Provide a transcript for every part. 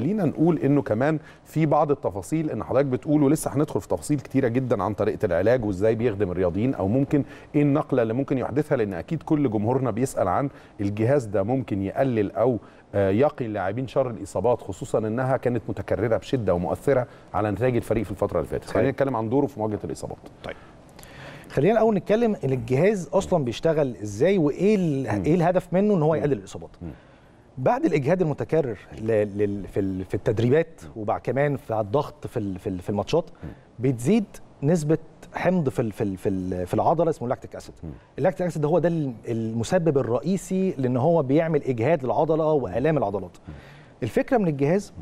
خلينا نقول إنه كمان في بعض التفاصيل إن حضرتك بتقول ولسه هندخل في تفاصيل كتيرة جدا عن طريقة العلاج وإزاي بيخدم الرياضيين أو ممكن إيه النقلة اللي ممكن يحدثها لأن أكيد كل جمهورنا بيسأل عن الجهاز ده ممكن يقلل أو آه، يقي اللاعبين شر الإصابات خصوصا إنها كانت متكررة بشدة ومؤثرة على نتائج الفريق في الفترة اللي فاتت. خلينا نتكلم عن دوره في مواجهة الإصابات. طيب. خلينا الأول نتكلم إن الجهاز أصلا بيشتغل إزاي وإيه إيه الهدف منه إن هو يقلل الإصابات؟ بعد الإجهاد المتكرر في ال- في التدريبات وبعد كمان في الضغط في ال- في ال- في الماتشات بتزيد نسبة حمض في في في ال- في العضلة اسمه lactic acid. ال lactic acid هو ده ال- المسبب الرئيسي لإن هو بيعمل إجهاد للعضله وآلام العضلات. الفكرة من الجهاز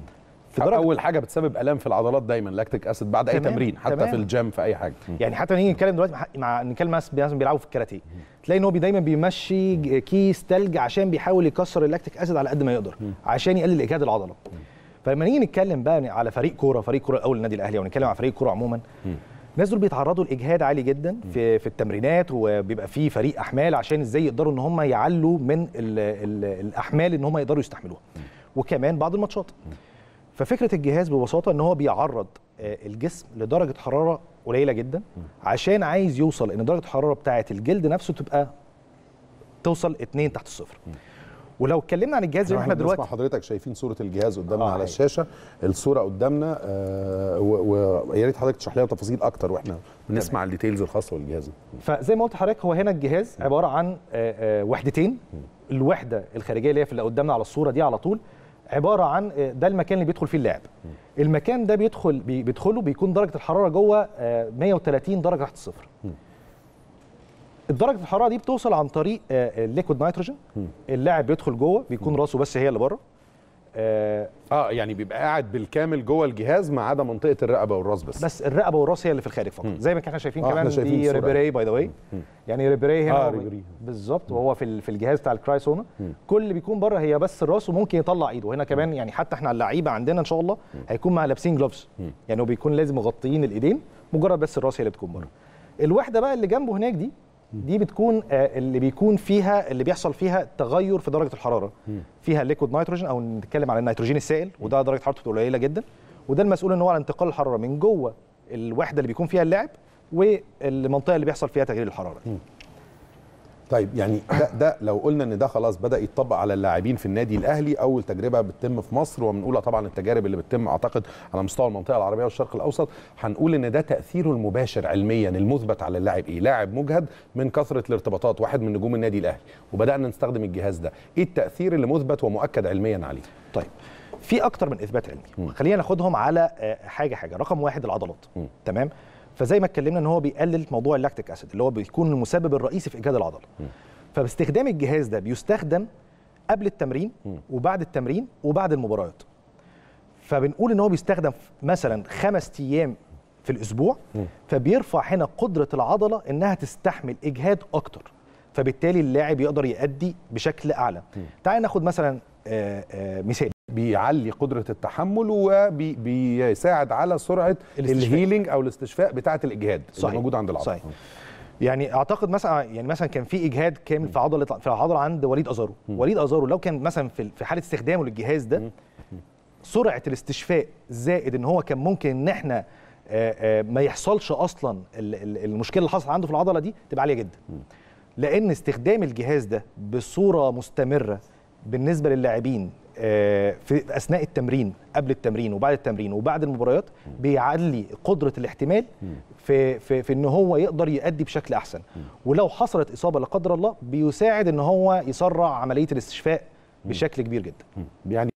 في درجة أول حاجة بتسبب آلام في العضلات دايما lactic acid بعد أي تمرين حتى تمام. في الجيم في أي حاجة. يعني حتى نيجي نتكلم دلوقتي مع- مع نتكلم ناس مثلا بيلعبوا في الكاراتيه. تلاقي إن هو دايما بيمشي كيس تلج عشان بيحاول يكسر ال lactic acid على قد ما يقدر عشان يقلل إجهاد العضلة. فلما نيجي نتكلم بقى على فريق كورة فريق كورة الأول النادي الأهلي أو نتكلم على فريق كورة عموما الناس دول بيتعرضوا لإجهاد عالي جدا في في التمرينات وبيبقى في فريق أحمال عشان إزاي يقدروا إن هم يعلوا من ال ال الأحمال إن هم يقدروا يستحملوها. وكمان بعض الماتشات. ففكرة الجهاز ببساطة إن هو بيعرض آه، الجسم لدرجة حرارة قليلة جدا عشان عايز يوصل إن درجة الحرارة بتاعة الجلد نفسه تبقى توصل 2 تحت الصفر. ولو اتكلمنا عن الجهاز ما إحنا بنسمع دلوقتي حضرتك شايفين صورة الجهاز قدامنا آه، على أيوة. الشاشة الصورة قدامنا آه، ويا ريت حضرتك تشرح لنا تفاصيل أكتر وإحنا بنسمع الديتيلز الخاصة بالجهاز. فزي ما قلت لحضرتك هو هنا الجهاز عبارة عن آه، آه، وحدتين. الوحدة الخارجية اللي هي في اللي قدامنا على الصورة دي على طول عبارة عن آه، ده المكان اللي بيدخل فيه اللاعب المكان ده بيدخل بي- بيدخله بيكون درجة الحرارة جوه آه، 130 درجة تحت الصفر. درجه الحرارة دي بتوصل عن طريق آه، ال liquid nitrogen اللاعب بيدخل جوه بيكون راسه بس هي اللي بره. آه، آه يعني بيبقى قاعد بالكامل جوه الجهاز ما عدا منطقة الرقبة والراس بس, بس الرقبة والراس هي اللي في الخارج فقط. زي ما إحنا شايفين آه، كمان إحنا شايفين دي. ريبيري by the way يعني ريبيري هنا آه،. بالظبط وهو في في الجهاز بتاع ال cryosauna كل اللي بيكون بره هي بس الراس وممكن يطلع ايده. هنا كمان يعني حتى إحنا اللعيبة عندنا إن شاء الله هيكون مع لابسين gloves يعني هو بيكون لازم مغطيين الإيدين مجرد بس الراس هي اللي بتكون بره. الوحدة بقى اللي جنبه هناك دي دي بتكون آه، اللي بيكون فيها اللي بيحصل فيها تغير في درجة الحرارة. فيها liquid nitrogen أو نتكلم على النيتروجين السائل وده درجة حرارته قليلة جدا. وده المسؤول إن هو على انتقال الحرارة من جوه الوحدة اللي بيكون فيها اللاعب والمنطقة اللي بيحصل فيها تغيير الحرارة. طيب يعني ده, ده لو قلنا إن ده خلاص بدأ يتطبق على اللاعبين في النادي الأهلي أول تجربة بتتم في مصر ومن أولى طبعا التجارب اللي بتتم أعتقد على مستوى المنطقة العربية والشرق الأوسط هنقول إن ده تأثيره المباشر علميا المثبت على اللاعب إيه؟ لاعب مجهد من كثرة الارتباطات واحد من نجوم النادي الأهلي وبدأنا نستخدم الجهاز ده. إيه التأثير اللي مثبت ومؤكد علميا عليه؟ طيب في أكتر من إثبات علمي. خلينا ناخدهم على آه، حاجة حاجة. رقم واحد العضلات. تمام؟ فزي ما اتكلمنا إن هو بيقلل موضوع اللاكتيك أسيد اللي هو بيكون المسبب الرئيسي في اجهاد العضلة. فباستخدام الجهاز ده بيستخدم قبل التمرين وبعد التمرين وبعد المباريات. فبنقول إن هو بيستخدم مثلا خمس أيام في الأسبوع. فبيرفع هنا قدرة العضلة إنها تستحمل إجهاد أكتر. فبالتالي اللاعب يقدر يأدي بشكل أعلى. تعال ناخد مثلا آه، آه، مثال. بيعلي قدرة التحمل وبيساعد على سرعة. الهيلينج أو الاستشفاء بتاعة الإجهاد اللي موجود عند العضلة. صحيح. يعني أعتقد مثلا يعني مثلا كان في إجهاد كامل في عضله في العضله عند وليد أزارو. وليد أزارو لو كان مثلا في في حالة استخدامه للجهاز ده سرعة الاستشفاء زائد إن هو كان ممكن إن إحنا آه، ما يحصلش أصلا ال- ال- المشكلة اللي حصلت عنده في العضلة دي تبقى عالية جدا. لأن استخدام الجهاز ده بصورة مستمرة بالنسبة للاعبين آه، في أثناء التمرين قبل التمرين وبعد التمرين وبعد المباريات بيعلي قدرة الاحتمال في في في إن هو يقدر يؤدي بشكل أحسن. ولو حصلت إصابة لا قدر الله بيساعد إن هو يسرع عملية الاستشفاء بشكل كبير جدا. يعني